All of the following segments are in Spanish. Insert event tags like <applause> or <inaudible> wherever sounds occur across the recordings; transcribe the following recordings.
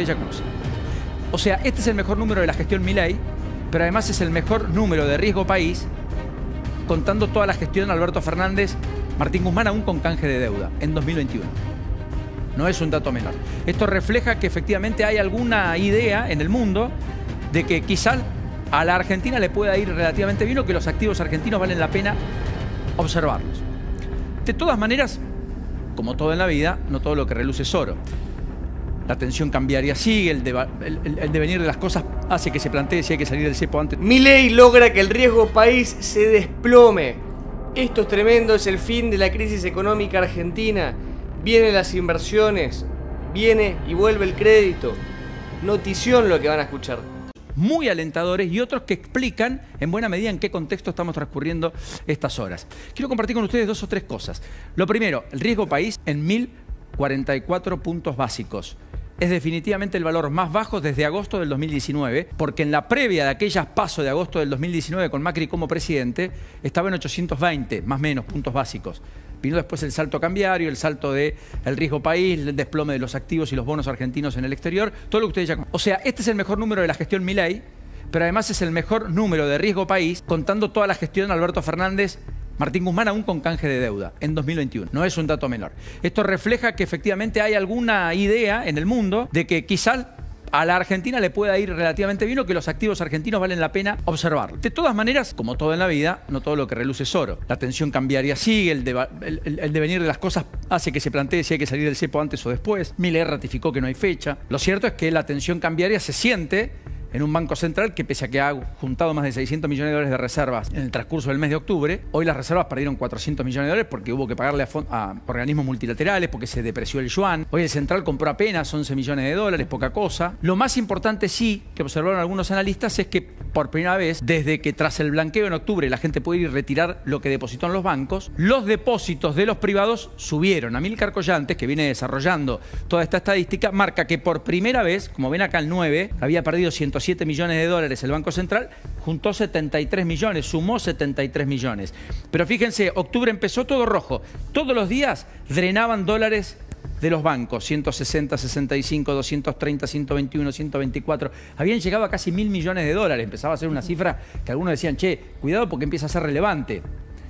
ya conocen. O sea, este es el mejor número de la gestión Milei, pero además es el mejor número de riesgo país, contando toda la gestión Alberto Fernández, Martín Guzmán aún con canje de deuda en 2021. No es un dato menor. Esto refleja que efectivamente hay alguna idea en el mundo de que quizás a la Argentina le pueda ir relativamente bien o que los activos argentinos valen la pena observarlos. De todas maneras, como todo en la vida, no todo lo que reluce es oro. La tensión cambiaria sigue, el, deva- el- el- el devenir de las cosas hace que se plantee si hay que salir del cepo antes. Milei logra que el riesgo país se desplome. Esto es tremendo, es el fin de la crisis económica argentina. Vienen las inversiones, viene y vuelve el crédito. Notición lo que van a escuchar. muy alentadores y otros que explican en buena medida en qué contexto estamos transcurriendo estas horas. Quiero compartir con ustedes dos o tres cosas. Lo primero, el riesgo país en 1044 puntos básicos. Es definitivamente el valor más bajo desde agosto del 2019, porque en la previa de aquellas pasos de agosto del 2019 con Macri como presidente, estaba en 820, más o menos, puntos básicos. Vino después el salto cambiario, el salto del el riesgo país, el desplome de los activos y los bonos argentinos en el exterior, todo lo que ustedes ya. O sea, este es el mejor número de la gestión Milei, pero además es el mejor número de riesgo país, contando toda la gestión Alberto Fernández, Martín Guzmán aún con canje de deuda en 2021. No es un dato menor. Esto refleja que efectivamente hay alguna idea en el mundo de que quizás a la Argentina le pueda ir relativamente bien o que los activos argentinos valen la pena observarlo. De todas maneras, como todo en la vida, no todo lo que reluce es oro. La tensión cambiaria sigue, el- el devenir de las cosas hace que se plantee si hay que salir del cepo antes o después. Miller ratificó que no hay fecha. Lo cierto es que la tensión cambiaria se siente en un banco central que pese a que ha juntado más de 600 millones de dólares de reservas en el transcurso del mes de octubre, hoy las reservas perdieron 400 millones de dólares porque hubo que pagarle a, a organismos multilaterales, porque se depreció el yuan. Hoy el central compró apenas 11 millones de dólares, poca cosa. Lo más importante sí que observaron algunos analistas es que por primera vez, desde que tras el blanqueo en octubre la gente puede ir y retirar lo que depositó en los bancos, los depósitos de los privados subieron. Amilcar Collantes, que viene desarrollando toda esta estadística, marca que por primera vez, como ven acá el 9, había perdido 107 millones de dólares el Banco Central, juntó 73 millones, sumó 73 millones. Pero fíjense, octubre empezó todo rojo. Todos los días drenaban dólares de los bancos, 160, 65, 230, 121, 124, habían llegado a casi mil millones de dólares. Empezaba a ser una cifra que algunos decían, che, cuidado porque empieza a ser relevante.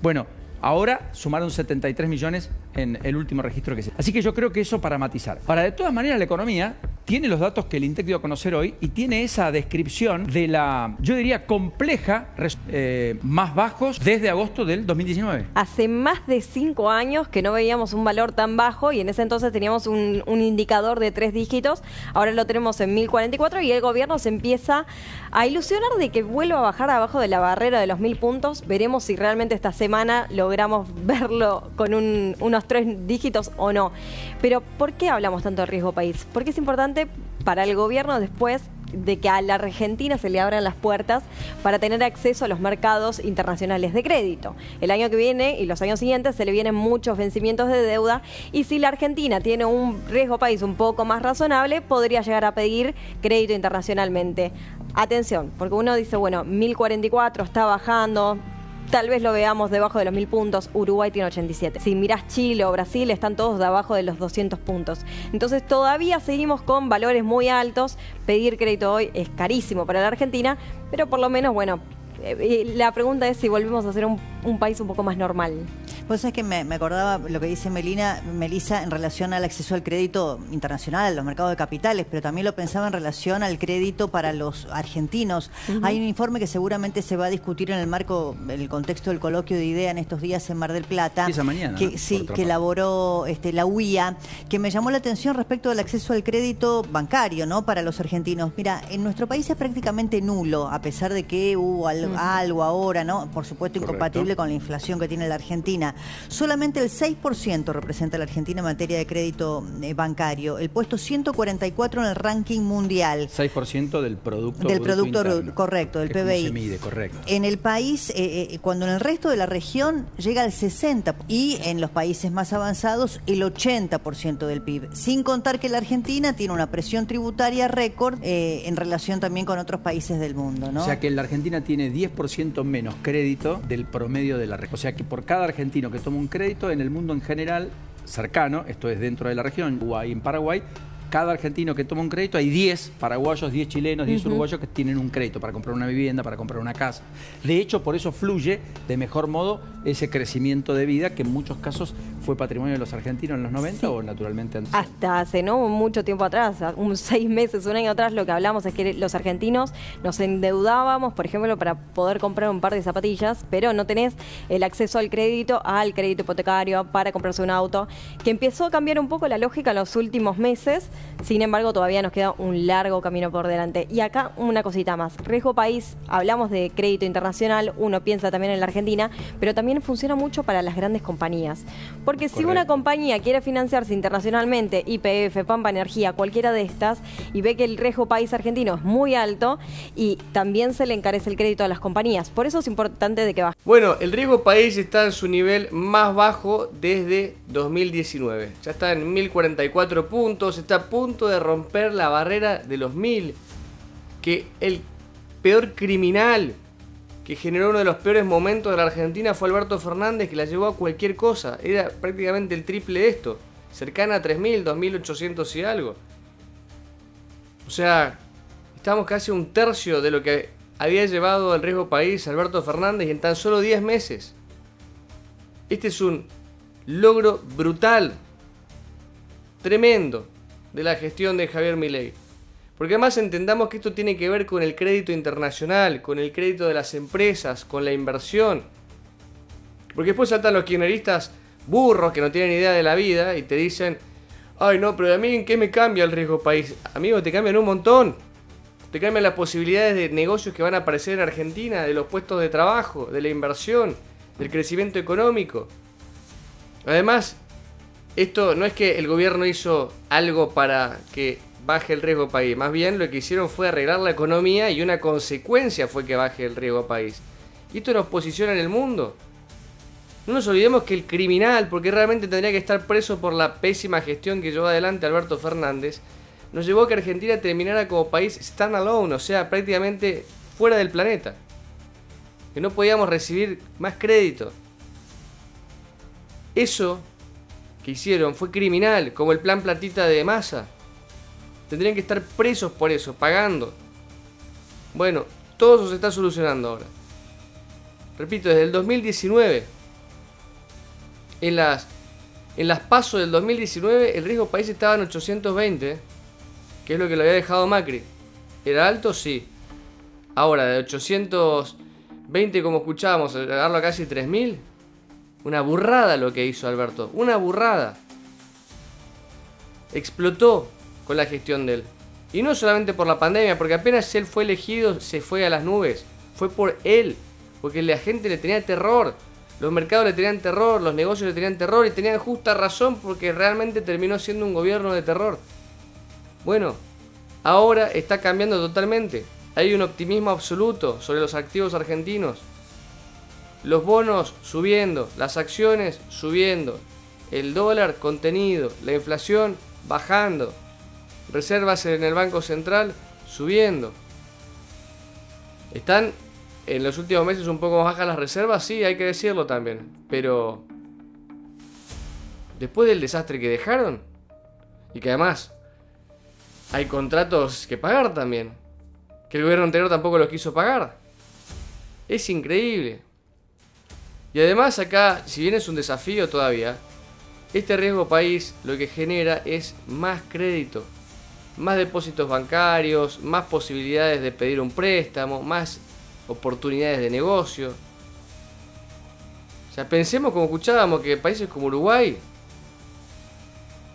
Bueno, ahora sumaron 73 millones en el último registro que se. Así que yo creo que eso para matizar. Para de todas maneras la economía tiene los datos que el INTEC dio a conocer hoy y tiene esa descripción de la, yo diría, compleja, eh, más bajos desde agosto del 2019. Hace más de cinco años que no veíamos un valor tan bajo y en ese entonces teníamos un, un indicador de tres dígitos, ahora lo tenemos en 1044 y el gobierno se empieza a ilusionar de que vuelva a bajar abajo de la barrera de los mil puntos. Veremos si realmente esta semana logramos <laughs> verlo con un- unos tres dígitos o no. Pero ¿por qué hablamos tanto de riesgo país? Porque es importante para el gobierno después de que a la Argentina se le abran las puertas para tener acceso a los mercados internacionales de crédito. El año que viene y los años siguientes se le vienen muchos vencimientos de deuda y si la Argentina tiene un riesgo país un poco más razonable, podría llegar a pedir crédito internacionalmente. Atención, porque uno dice, bueno, 1044 está bajando, Tal vez lo veamos debajo de los 1000 puntos. Uruguay tiene 87. Si mirás Chile o Brasil, están todos de abajo de los 200 puntos. Entonces, todavía seguimos con valores muy altos. Pedir crédito hoy es carísimo para la Argentina, pero por lo menos, bueno, eh, eh, la pregunta es si volvemos a ser un país un poco más normal. Pues es que me, me acordaba lo que dice Melina, Melisa en relación al acceso al crédito internacional, a los mercados de capitales, pero también lo pensaba en relación al crédito para los argentinos. Hay un informe que seguramente se va a discutir en el marco, en el contexto del coloquio de idea en estos días en Mar del Plata. Empieza mañana, Que, ¿no? Sí, que elaboró este, la UIA, que me llamó la atención respecto del acceso al crédito bancario, ¿no? Para los argentinos. Mira, en nuestro país es prácticamente nulo, a pesar de que hubo al- algo ahora, ¿no? Por supuesto, Correcto. incompatible con la inflación que tiene la Argentina. Solamente el 6% representa a la Argentina en materia de crédito eh, bancario. El puesto 144 en el ranking mundial. 6% del producto Del Producto Interno, correcto, del PBI. se mide, correcto. En el país, eh, eh, cuando en el resto de la región llega al 60% y en los países más avanzados el 80% del PIB. Sin contar que la Argentina tiene una presión tributaria récord eh, en relación también con otros países del mundo, ¿no? O sea que la Argentina tiene 10% menos crédito del promedio de la región. O sea que por cada argentino que toma un crédito en el mundo en general cercano, esto es dentro de la región, Uruguay en Paraguay, cada argentino que toma un crédito, hay 10 paraguayos, 10 chilenos, 10 uruguayos que tienen un crédito para comprar una vivienda, para comprar una casa. De hecho, por eso fluye de mejor modo ese crecimiento de vida que en muchos casos fue patrimonio de los argentinos en los 90 o naturalmente antes. Hasta hace no mucho tiempo atrás, un <laughs> seis meses, un año atrás, lo que hablamos es que los argentinos nos endeudábamos, por ejemplo, para poder comprar un par de zapatillas, pero no tenés el acceso al crédito, al crédito hipotecario, para comprarse un auto, que empezó a cambiar un poco la lógica en los últimos meses sin embargo, todavía nos queda un largo camino por delante. Y acá una cosita más. Riesgo País, hablamos de crédito internacional, uno piensa también en la Argentina, pero también funciona mucho para las grandes compañías. Porque si una compañía quiere financiarse internacionalmente, IPF, Pampa Energía, cualquiera de estas, y ve que el riesgo país argentino es muy alto y también se le encarece el crédito a las compañías. Por eso es importante de que baje. Bueno, el riesgo país está en su nivel más bajo desde 2019. Ya está en 1044 puntos, está a punto de romper la barrera de los mil. Que el peor criminal que generó uno de los peores momentos de la Argentina fue Alberto Fernández, que la llevó a cualquier cosa. Era prácticamente el triple de esto. Cercana a 3.000, 2.800 y algo. O sea, estamos casi un tercio de lo que había llevado al riesgo país Alberto Fernández en tan solo 10 meses. Este es un logro brutal, tremendo de la gestión de Javier Milei. Porque además entendamos que esto tiene que ver con el crédito internacional, con el crédito de las empresas, con la inversión. Porque después saltan los kirchneristas burros que no tienen idea de la vida y te dicen, ay no, pero a mí en qué me cambia el riesgo país. Amigo, te cambian un montón. Te cambian las posibilidades de negocios que van a aparecer en Argentina, de los puestos de trabajo, de la inversión, del crecimiento económico. Además, esto no es que el gobierno hizo algo para que baje el riesgo país, más bien lo que hicieron fue arreglar la economía y una consecuencia fue que baje el riesgo país. Y esto nos posiciona en el mundo. No nos olvidemos que el criminal, porque realmente tendría que estar preso por la pésima gestión que llevó adelante Alberto Fernández, nos llevó a que Argentina terminara como país standalone, o sea, prácticamente fuera del planeta. Que no podíamos recibir más crédito. Eso hicieron fue criminal, como el plan platita de masa. Tendrían que estar presos por eso, pagando. Bueno, todo eso se está solucionando ahora. Repito, desde el 2019, en las, en las pasos del 2019, el riesgo país estaba en 820, que es lo que le había dejado Macri. ¿Era alto? Sí. Ahora, de 820, como escuchábamos, llegarlo a casi 3000, una burrada lo que hizo Alberto. Una burrada. Explotó con la gestión de él. Y no solamente por la pandemia, porque apenas él fue elegido se fue a las nubes. Fue por él. Porque la gente le tenía terror. Los mercados le tenían terror, los negocios le tenían terror y tenían justa razón porque realmente terminó siendo un gobierno de terror. Bueno, ahora está cambiando totalmente. Hay un optimismo absoluto sobre los activos argentinos los bonos subiendo, las acciones subiendo, el dólar contenido, la inflación bajando, reservas en el Banco Central subiendo. Están en los últimos meses un poco bajas las reservas, sí, hay que decirlo también, pero después del desastre que dejaron, y que además hay contratos que pagar también, que el gobierno anterior tampoco los quiso pagar. Es increíble. Y además acá, si bien es un desafío todavía, este riesgo país lo que genera es más crédito, más depósitos bancarios, más posibilidades de pedir un préstamo, más oportunidades de negocio. O sea, pensemos como escuchábamos que países como Uruguay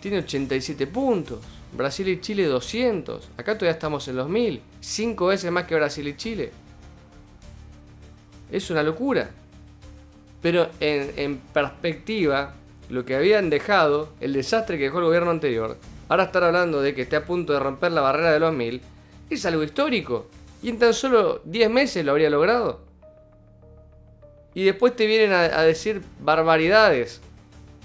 tiene 87 puntos, Brasil y Chile 200, acá todavía estamos en los 1000, 5 veces más que Brasil y Chile. Es una locura. Pero en, perspectiva, lo que habían dejado, el desastre que dejó el gobierno anterior, ahora estar hablando de que esté a punto de romper la barrera de los mil, es algo histórico. Y en tan solo 10 meses lo habría logrado. Y después te vienen a, decir barbaridades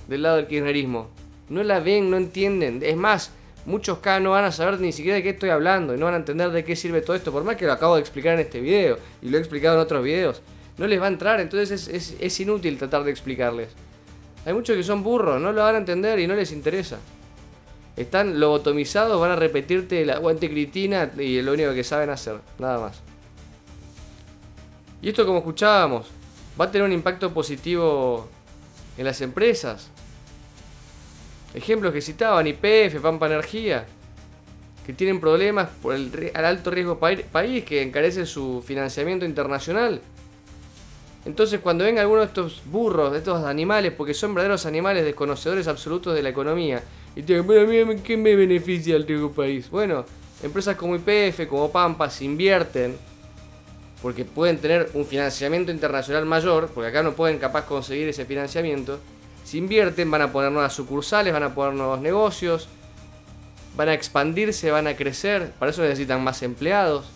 del lado del kirchnerismo. No la ven, no entienden. Es más, muchos acá no van a saber ni siquiera de qué estoy hablando y no van a entender de qué sirve todo esto, por más que lo acabo de explicar en este video y lo he explicado en otros videos no les va a entrar, entonces es, inútil tratar de explicarles. Hay muchos que son burros, no lo van a entender y no les interesa. Están lobotomizados, van a repetirte la aguante critina y lo único que saben hacer, nada más. Y esto como escuchábamos, va a tener un impacto positivo en las empresas. Ejemplos que citaban, IPF, Pampa Energía, que tienen problemas por el alto riesgo país, que encarece su financiamiento internacional. Entonces cuando venga alguno de estos burros, de estos animales, porque son verdaderos animales desconocedores absolutos de la economía, y te digan, ¿qué me beneficia el riesgo país? Bueno, empresas como IPF, como Pampa, se invierten porque pueden tener un financiamiento internacional mayor, porque acá no pueden capaz conseguir ese financiamiento, si invierten van a poner nuevas sucursales, van a poner nuevos negocios, van a expandirse, van a crecer, para eso necesitan más empleados,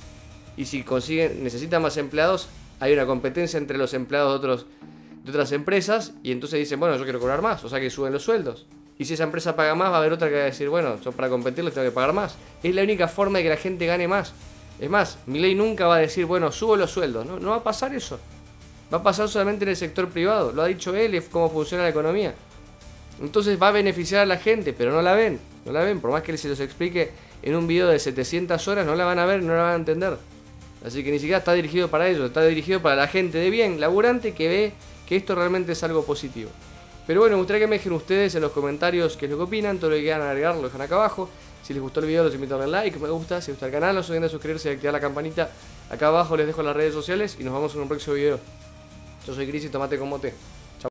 y si consiguen, necesitan más empleados, hay una competencia entre los empleados de, otros, de otras empresas, y entonces dicen, bueno, yo quiero cobrar más, o sea que suben los sueldos. Y si esa empresa paga más, va a haber otra que va a decir, bueno, yo para competir les tengo que pagar más. Es la única forma de que la gente gane más. Es más, mi ley nunca va a decir, bueno, subo los sueldos. No, va a pasar eso. Va a pasar solamente en el sector privado. Lo ha dicho él, es cómo funciona la economía. Entonces va a beneficiar a la gente, pero no la ven. No la ven. Por más que se los explique en un video de 700 horas, no la van a ver, no la van a entender. Así que ni siquiera está dirigido para ellos. Está dirigido para la gente de bien, laburante, que ve que esto realmente es algo positivo. Pero bueno, me gustaría que me dejen ustedes en los comentarios qué es lo que opinan. Todo lo que quieran agregar lo dejan acá abajo. Si les gustó el video, los invito a darle like, me gusta. Si les gusta el canal, no se olviden de suscribirse y activar la campanita. Acá abajo les dejo las redes sociales y nos vemos en un próximo video. Yo soy Cris y tomate con mote.